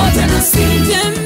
Lord, das I've seen him.